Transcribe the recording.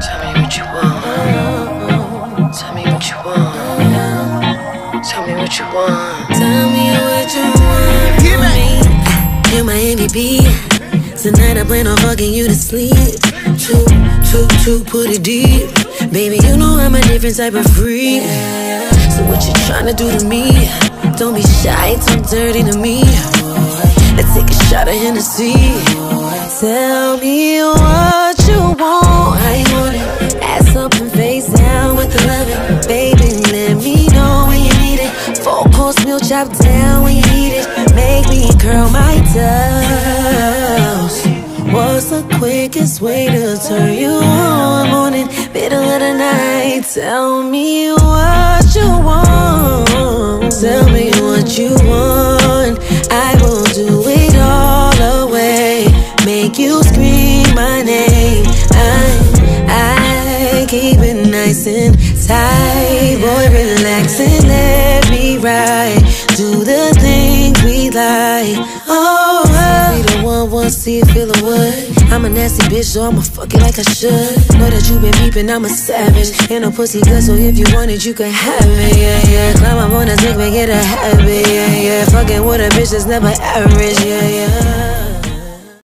Tell me what you want. Tell me what you want. Tell me what you want. Tell me what you want from me. You're my MVP. Tonight I plan on fucking you to sleep. Two, two, two, put it deep. Baby, you know I'm a different type of freak. So what you tryna do to me? Don't be shy, talk dirty to me. Let's take a shot of Hennessy. Tell me what Course chop down when you need it. Make me curl my toes. What's the quickest way to turn you on? Morning, middle of the night. Tell me what you want. Tell me what you want. I will do it all away. Make you scream my name. I, I keep it nice and tight. Boy, relax and let ride. Do the things we like. Oh, I be the one, one, see it, feel the wood. I'm a nasty bitch, so I'ma fuck it like I should. Know that you been peeping, I'm a savage. Ain't no pussy good, so if you want it, you can have it. Yeah, yeah. Climb up on a dick, make it a habit. Yeah, yeah. Fucking with a bitch that's never average. Yeah, yeah.